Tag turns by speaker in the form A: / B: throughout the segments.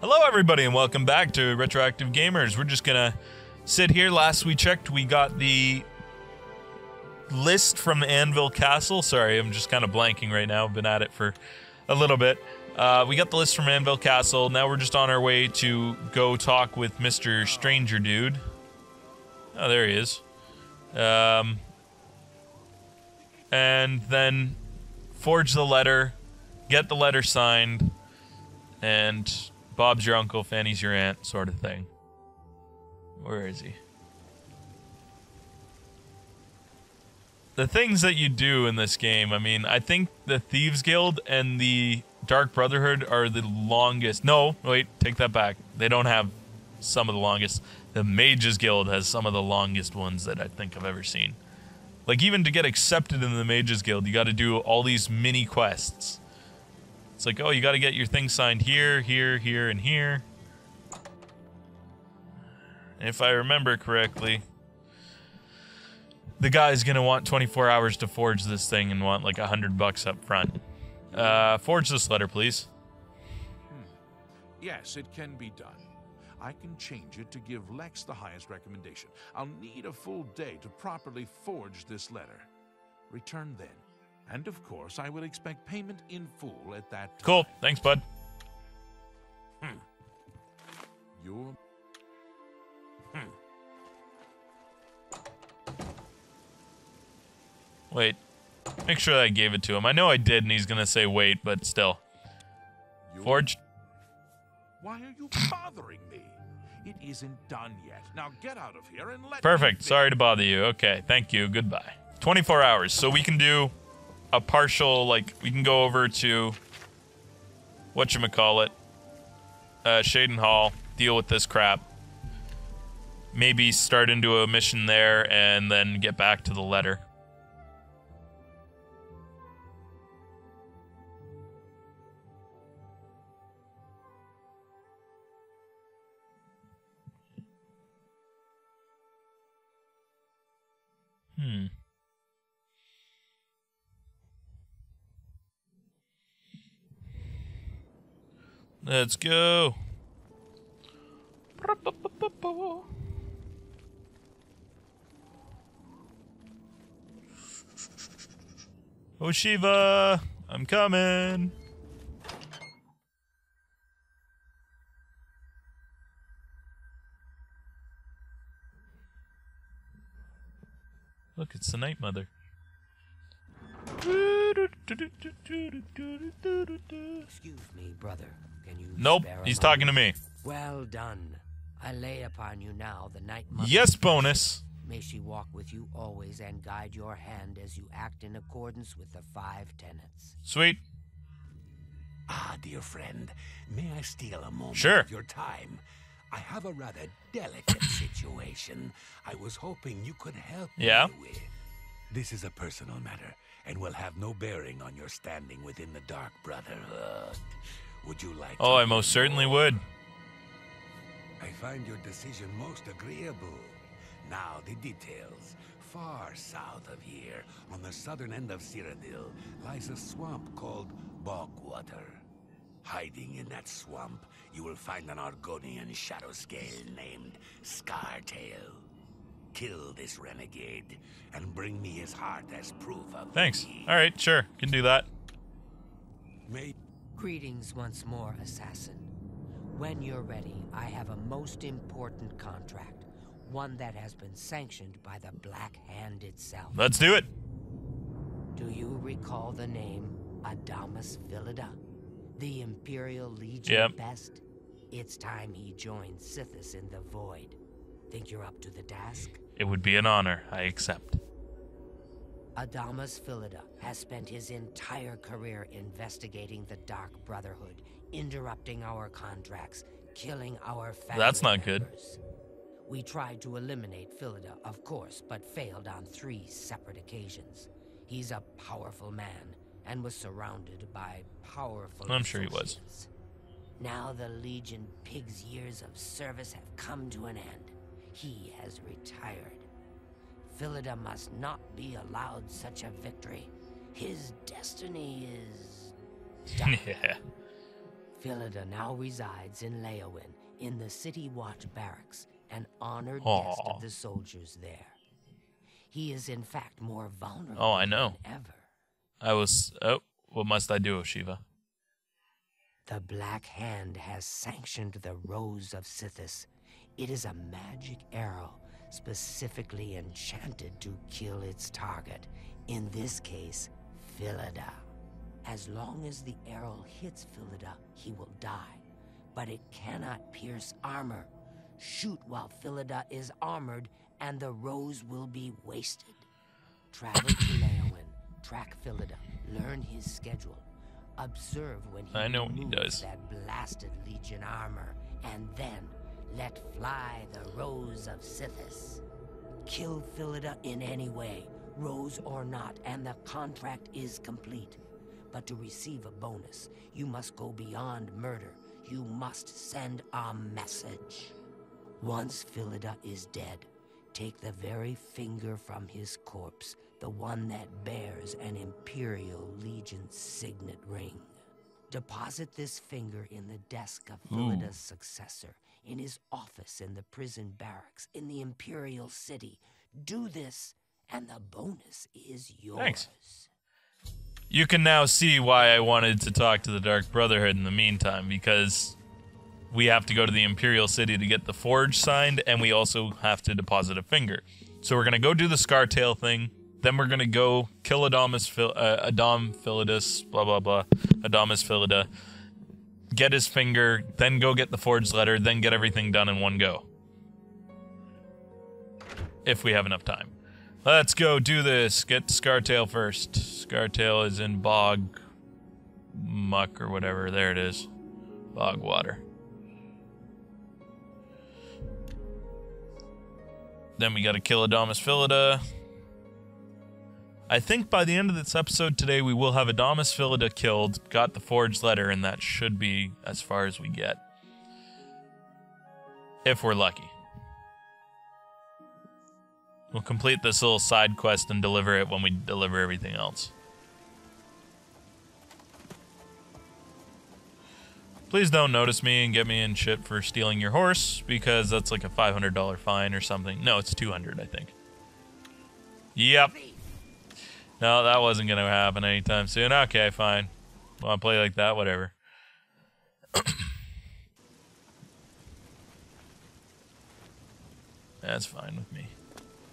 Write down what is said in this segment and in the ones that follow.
A: Hello, everybody, and welcome back to Retroactive Gamers. We're just gonna sit here. Last we checked, we got the list from Anvil Castle. Sorry, I'm just kind of blanking right now. I've been at it for a little bit. Uh, we got the list from Anvil Castle. Now we're just on our way to go talk with Mr. Stranger Dude. Oh, there he is. Um, and then forge the letter, get the letter signed, and Bob's your uncle, Fanny's your aunt, sort of thing. Where is he? The things that you do in this game, I mean, I think the Thieves Guild and the Dark Brotherhood are the longest. No, wait, take that back. They don't have some of the longest. The Mages Guild has some of the longest ones that I think I've ever seen. Like, even to get accepted in the Mages Guild, you gotta do all these mini quests. It's like, oh, you gotta get your thing signed here, here, here, and here. If I remember correctly, the guy's gonna want 24 hours to forge this thing and want like a hundred bucks up front. Uh, forge this letter, please.
B: Yes, it can be done. I can change it to give Lex the highest recommendation. I'll need a full day to properly forge this letter. Return then. And of course, I will expect payment in full at that time.
A: Cool. Thanks, bud. Hmm.
B: Your
A: Wait. Make sure I gave it to him. I know I did, and he's gonna say wait, but still. Forged.
B: Why are you bothering me? It isn't done yet. Now get out of here and let me
A: Perfect. Sorry to bother you. Okay. Thank you. Goodbye. 24 hours. So we can do a partial, like, we can go over to what you might whatchamacallit, uh, Cheydinhal, deal with this crap. Maybe start into a mission there and then get back to the letter. Hmm. Let's go. Oh Shiva, I'm coming. The Night Mother.
C: Excuse me, brother. Can you
A: Nope, he's talking to me.
C: Well done. I lay upon you now the night mother.
A: Yes, bonus.
C: May she walk with you always and guide your hand as you act in accordance with the five tenets.
A: Sweet.
D: Ah, dear friend, may I steal a moment
A: Sure.
D: of your time? I have a rather delicate situation I was hoping you could help
A: Yeah?
D: me with. This is a personal matter and will have no bearing on your standing within the Dark Brotherhood. Would you like
A: Oh, I most certainly would.
D: I find your decision most agreeable. Now, the details. Far south of here, on the southern end of Cyrodiil, lies a swamp called Bogwater. Hiding in that swamp, you will find an Argonian shadow scale named Scartail. Kill this renegade, and bring me his heart as proof of
A: Thanks.
D: me.
A: All right, sure. Can do that.
D: May
C: Greetings once more, assassin. When you're ready, I have a most important contract. One that has been sanctioned by the Black Hand itself.
A: Let's do it.
C: Do you recall the name Adamus Phillida? The Imperial Legion
A: Yep.
C: best? It's time he joined Sithis in the Void. Think you're up to the task?
A: It would be an honor. I accept.
C: Adamus Phillida has spent his entire career investigating the Dark Brotherhood, interrupting our contracts, killing our family
A: That's not good.
C: We tried to eliminate Phillida, of course, but failed on three separate occasions. He's a powerful man and was surrounded by powerful
A: I'm sure he was.
C: Now the Legion Pig's years of service have come to an end. He has retired. Phillida must not be allowed such a victory. His destiny is done.
A: yeah.
C: Phillida now resides in Leyawiin, in the City Watch barracks, an honored guest of the soldiers there. He is in fact more vulnerable
A: Oh, I know.
C: than ever.
A: I was. Oh, what must I do, Shiva?
C: The Black Hand has sanctioned the Rose of Sithis. It is a magic arrow specifically enchanted to kill its target, in this case, Phillida. As long as the arrow hits Phillida, he will die, but it cannot pierce armor. Shoot while Phillida is armored, and the rose will be wasted. Travel to Leyawiin, track Phillida, learn his schedule, observe when he
A: I know what he does.
C: that blasted Legion armor, and then let fly the Rose of Sithis. Kill Phillida in any way, rose or not, and the contract is complete. But to receive a bonus, you must go beyond murder. You must send a message. Once Phillida is dead, take the very finger from his corpse, the one that bears an Imperial Legion signet ring. Deposit this finger in the desk of hmm. Phillida's successor, in his office in the prison barracks, in the Imperial City. Do this, and the bonus is yours.
A: Thanks. You can now see why I wanted to talk to the Dark Brotherhood in the meantime, because we have to go to the Imperial City to get the forge signed, and we also have to deposit a finger. So we're gonna go do the Scartail thing. Then we're gonna go kill Adamus, Phil- uh, Adam Philidus, blah blah blah, Adamus Phillida. Get his finger, then go get the forged letter, then get everything done in one go. If we have enough time. Let's go do this. Get Scartail first. Scartail is in bog muck or whatever. There it is. Bog water. Then we gotta kill Adamus Phillida. I think by the end of this episode today, we will have Adamus Phillida killed, got the forged letter, and that should be as far as we get. If we're lucky. We'll complete this little side quest and deliver it when we deliver everything else. Please don't notice me and get me in shit for stealing your horse because that's like a $500 fine or something. No, it's 200, I think. Yep. No, that wasn't going to happen anytime soon. Okay, fine. Want to play like that? Whatever. That's fine with me.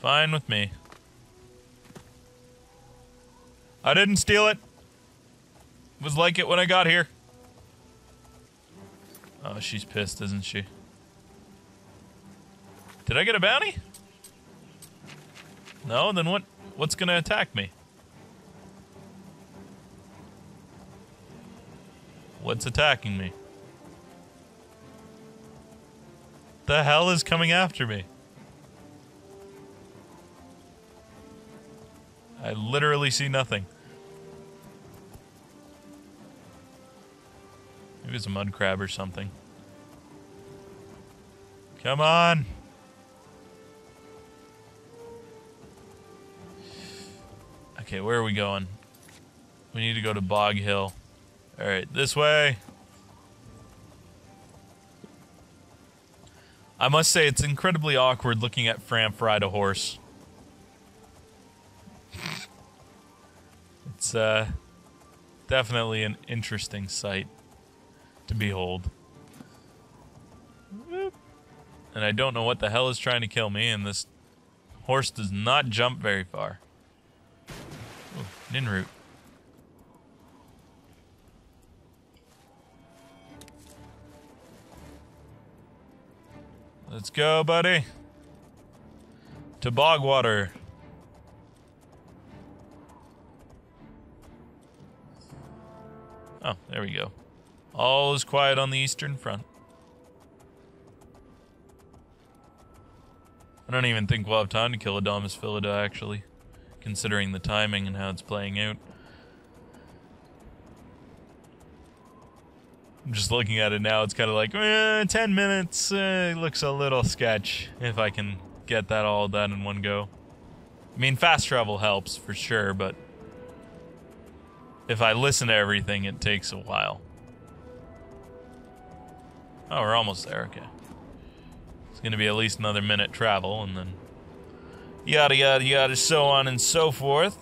A: Fine with me. I didn't steal it. It was like it when I got here. Oh, she's pissed, isn't she? Did I get a bounty? No, then what what's gonna attack me? What's attacking me? The hell is coming after me? I literally see nothing. Maybe it's a mud crab or something. Come on. Okay, where are we going? We need to go to Bog Hill. Alright, this way. I must say, it's incredibly awkward looking at Framp ride a horse. It's uh, definitely an interesting sight to behold. And I don't know what the hell is trying to kill me, and this horse does not jump very far. Ooh, Nirnroot. Let's go, buddy. To Bogwater. Oh, there we go. All is quiet on the eastern front. I don't even think we'll have time to kill Adamus Phillida, actually, considering the timing and how it's playing out. Just looking at it now. It's kind of like, eh, 10 minutes. Eh, looks a little sketch if I can get that all done in one go. I mean, fast travel helps for sure, but if I listen to everything, it takes a while. Oh, we're almost there. Okay. It's to be at least another minute travel, and then yada yada yada, so on and so forth.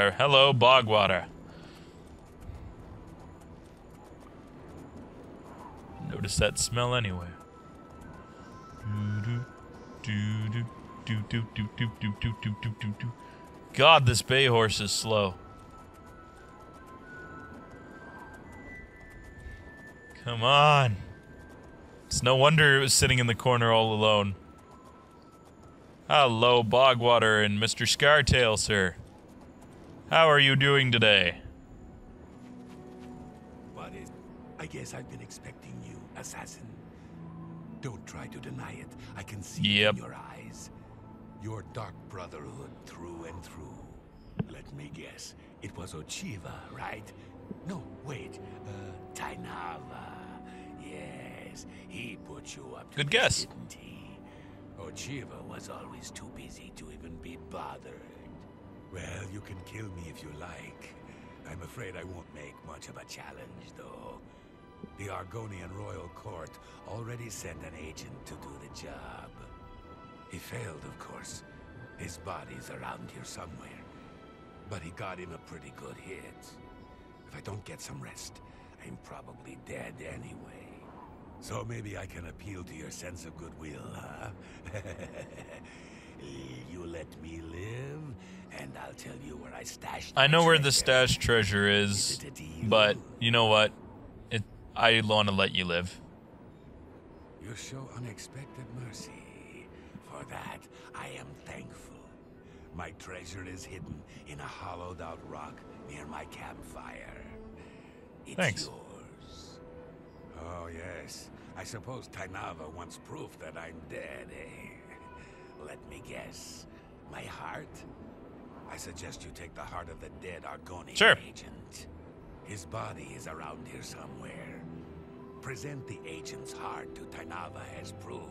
A: There. Hello, Bogwater. Notice that smell anywhere. God, this bay horse is slow. Come on. It's no wonder it was sitting in the corner all alone. Hello, Bogwater and Mr. Scartail, sir. How are you doing today?
D: What is... I guess I've been expecting you, assassin. Don't try to deny it. I can see
A: Yep.
D: it in your eyes. Your dark brotherhood through and through. Let me guess. It was Ocheeva, right? No, wait. Uh, Teinaava. Yes, he put you up to
A: Good guess.
D: didn't he? Ocheeva was always too busy to even be bothered. Well, you can kill me if you like. I'm afraid I won't make much of a challenge, though. The Argonian royal court already sent an agent to do the job. He failed, of course. His body's around here somewhere. But he got in a pretty good hit. If I don't get some rest, I'm probably dead anyway. So maybe I can appeal to your sense of goodwill, huh? you let me live, and I'll tell you where I stashed
A: I know where the stash treasure is,
D: it
A: but you know what? It I want to let you live.
D: You show unexpected mercy. For that, I am thankful. My treasure is hidden in a hollowed out rock near my campfire. It's
A: Thanks.
D: yours. Oh, yes. I suppose Teinaava wants proof that I'm dead, eh? Let me guess. My heart? I suggest you take the heart of the dead Argonian
A: Sure.
D: agent. His body is around here somewhere. Present the agent's heart to Teinaava as proof,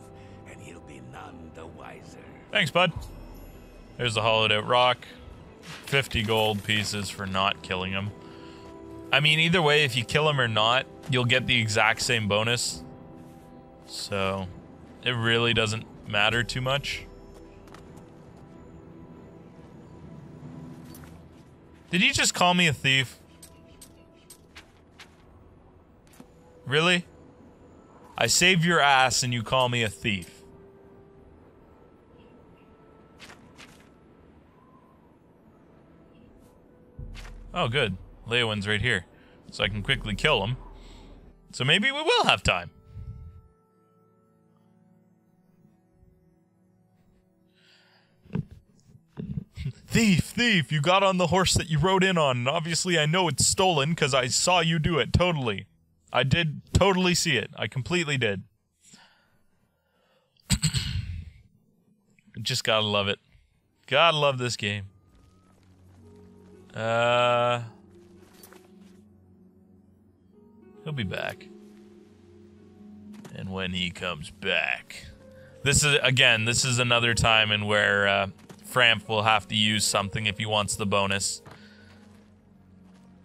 D: and he'll be none the wiser.
A: Thanks, bud. There's the hollowed out rock. 50 gold pieces for not killing him. I mean, either way, if you kill him or not, you'll get the exact same bonus. So, it really doesn't matter too much. Did you just call me a thief? Really? I saved your ass and you call me a thief. Oh, good. Leyawiin's right here. So I can quickly kill him. So maybe we will have time. Thief, thief, you got on the horse that you rode in on. And obviously, I know it's stolen because I saw you do it. Totally. I did totally see it. I completely did. Just gotta love it. Gotta love this game. Uh, he'll be back. And when he comes back, this is again. This is another time in where uh, Framp will have to use something if he wants the bonus,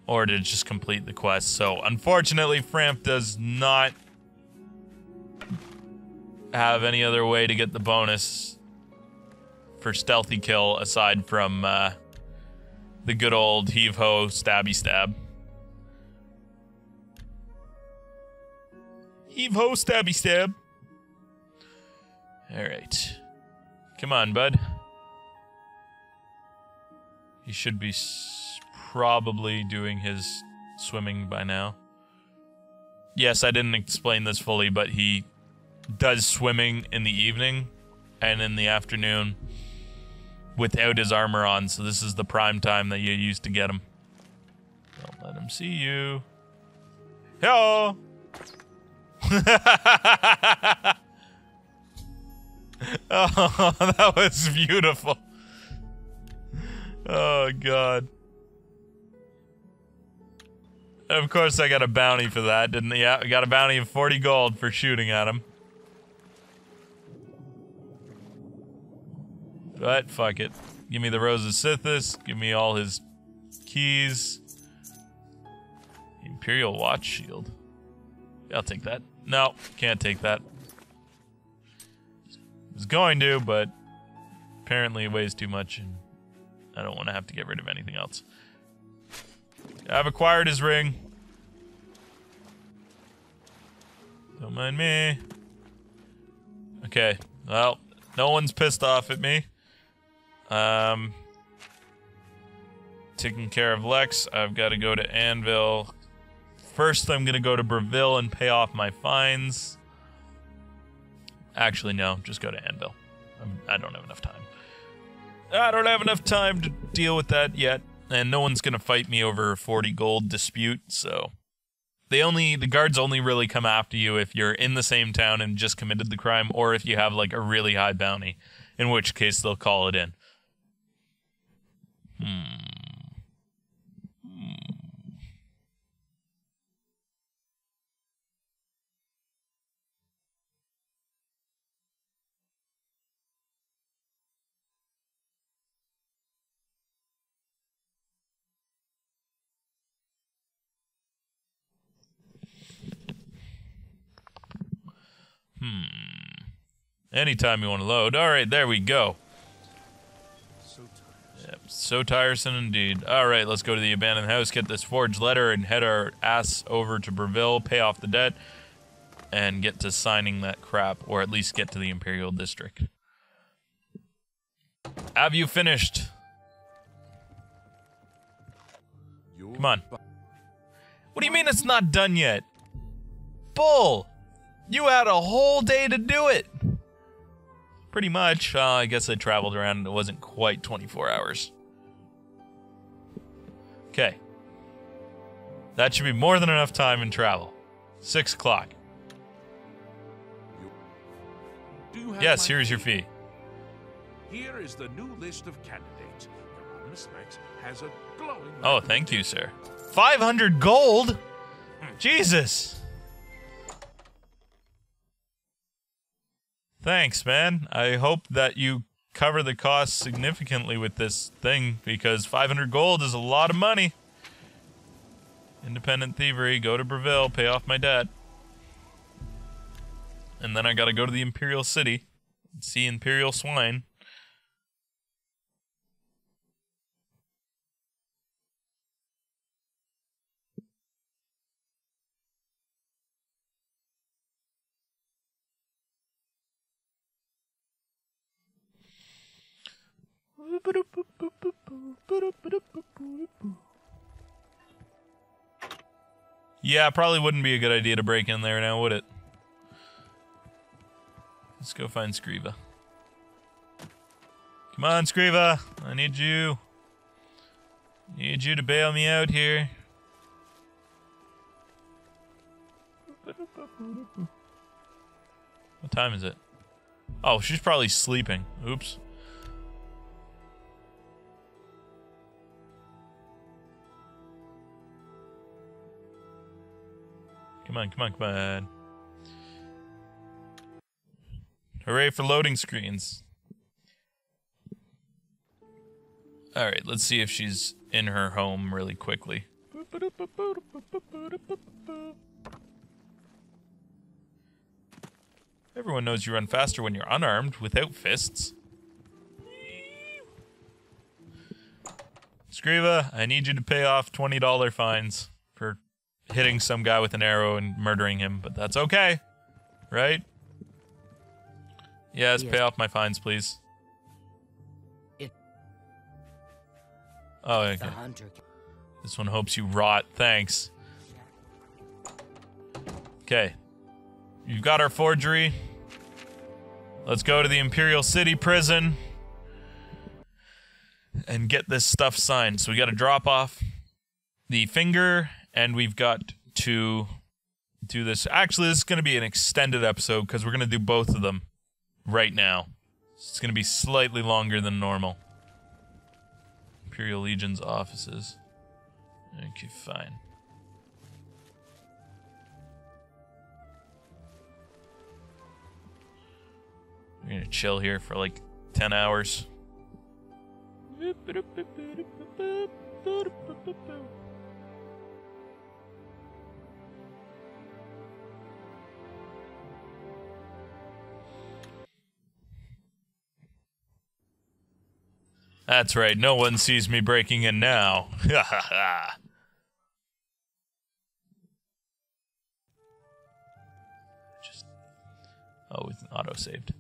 A: or to just complete the quest. So unfortunately, Framp does not have any other way to get the bonus for stealthy kill aside from. Uh, the good old heave ho stabby stab. Heave ho stabby stab. All right. Come on, bud. He should be probably doing his swimming by now. Yes, I didn't explain this fully, but he does swimming in the evening and in the afternoon without his armor on. So this is the prime time that you use to get him. Don't let him see you. Hello. oh, that was beautiful. Oh god. Of course, I got a bounty for that, didn't I? Yeah, I got a bounty of 40 gold for shooting at him. But fuck it. Give me the Rose of Sithis. Give me all his keys. Imperial Watch Shield. I'll take that. No, can't take that. Was going to, but apparently it weighs too much, and I don't want to have to get rid of anything else. I've acquired his ring. Don't mind me. Okay, well, no one's pissed off at me. Um, taking care of Lex, I've got to go to Anvil. First, I'm going to go to Bravil and pay off my fines. Actually, no, just go to Anvil. I'm, I don't have enough time. I don't have enough time to deal with that yet, and no one's to fight me over a 40 gold dispute, so they only the guards only really come after you if you're in the same town and just committed the crime or if you have like a really high bounty, in which case they'll call it in. Hmm. Hmm. Anytime you want to load. All right, there we go. Yep, so tiresome indeed. All right, let's go to the abandoned house, get this forged letter, and head our ass over to Bravil, pay off the debt, and get to signing that crap, or at least get to the Imperial District. Have you finished? Come on. What do you mean it's not done yet? Bull! You had a whole day to do it! Pretty much. Uh, I guess I traveled around. It wasn't quite 24 hours. Okay. That should be more than enough time in travel. Six o'clock.
B: You
A: Yes, here's your
B: fee? Here is the new list of candidates. Hieronymus Lex has a glowing.
A: Oh, thank you, sir. 500 gold? Jesus. Thanks, man. I hope that you cover the cost significantly with this thing because 500 gold is a lot of money. Independent thievery, go to Bravil, pay off my debt. And then I gotta go to the Imperial City, see Imperial Swine. Yeah, probably wouldn't be a good idea to break in there now, would it? Let's go find S'Krivva. Come on, S'Krivva. I need you. Need you to bail me out here. What time is it? Oh, she's probably sleeping. Oops. Come on, come on, come on. Hooray for loading screens. Alright, let's see if she's in her home really quickly. Everyone knows you run faster when you're unarmed, without fists. S'Krivva, I need you to pay off $20 fines for hitting some guy with an arrow and murdering him, but that's okay. Right? Yes,
C: Yes.
A: pay off my fines, please.
C: It-
A: Oh, okay.
C: The hunter.
A: This one hopes you rot. Thanks. Okay. You've got our forgery. Let's go to the Imperial City prison and get this stuff signed. So we got to drop off the finger and we've got to do this. Actually, this is going to be an extended episode because we're going to do both of them right now. It's going to be slightly longer than normal. Imperial Legion's offices. Okay, fine. We're gonna chill here for like 10 hours. That's right, no one sees me breaking in now. Just. Oh, it's auto saved.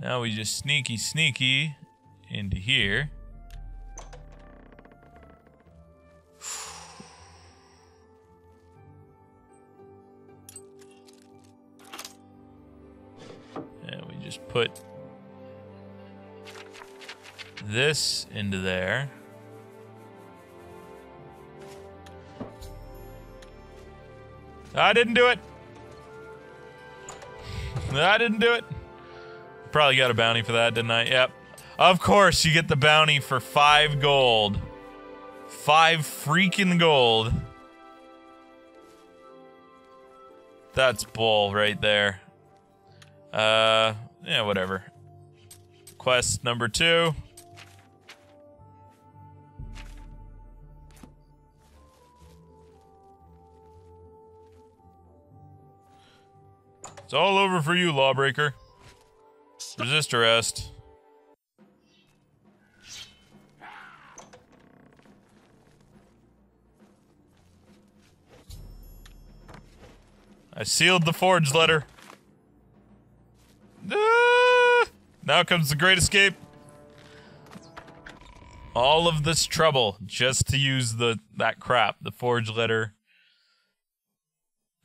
A: Now we just sneaky sneaky into here. And we just put this into there. I didn't do it. I didn't do it. Probably got a bounty for that, didn't I? Yep. Of course, you get the bounty for five gold. Five freaking gold. That's bull right there. Uh, yeah, whatever. Quest number two. It's all over for you, lawbreaker. Resist arrest. I sealed the forge letter. Ah! now comes the great escape. All of this trouble just to use the that crap, the forge letter,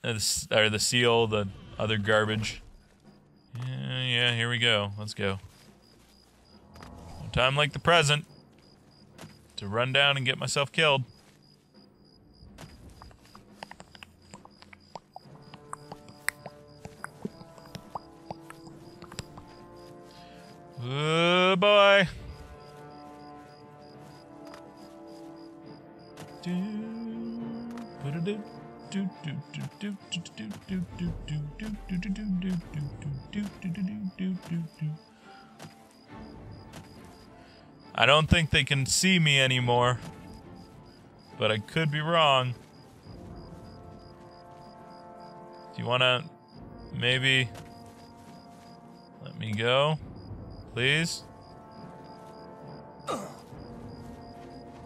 A: or the seal, the other garbage. Yeah, yeah, here we go. Let's go. No time like the present to run down and get myself killed. Oh boy. I don't think they can see me anymore. But I could be wrong. Do you want to maybe let me go? Please?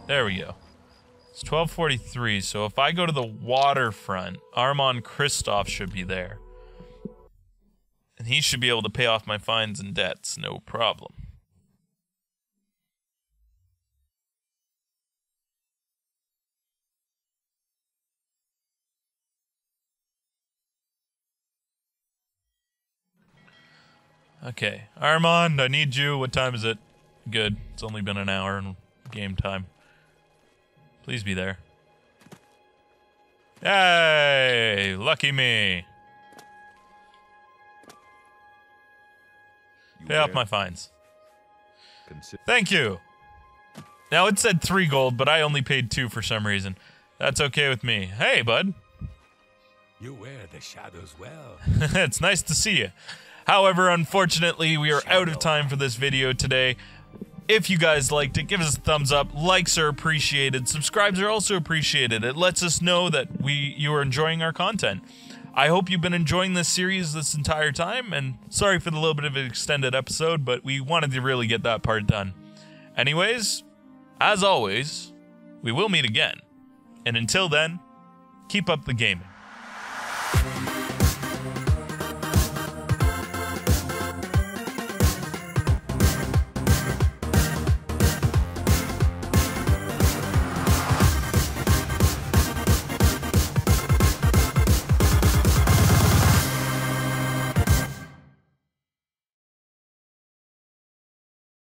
A: There we go. It's 1243, so if I go to the waterfront, Armand Christophe should be there. And he should be able to pay off my fines and debts, no problem. Okay, Armand, I need you. What time is it? Good. It's only been an hour in game time. Please be there. Hey, lucky me. Pay off my fines. Thank you. Now it said three gold, but I only paid two for some reason. That's okay with me. Hey, bud.
D: You wear the shadows well.
A: it's nice to see you. However, unfortunately, we are out of time for this video today. If you guys liked it, give us a thumbs up. Likes are appreciated. Subscribes are also appreciated. It lets us know that we you are enjoying our content. I hope you've been enjoying this series this entire time, and sorry for the little bit of an extended episode, but we wanted to really get that part done. Anyways, as always, we will meet again. And until then, keep up the gaming.